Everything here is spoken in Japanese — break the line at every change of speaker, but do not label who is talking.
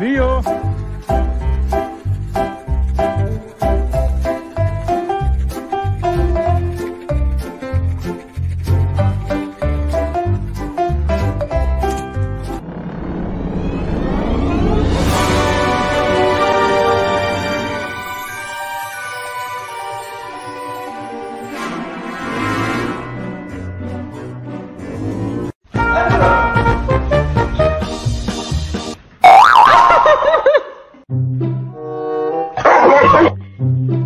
Vio.
ね。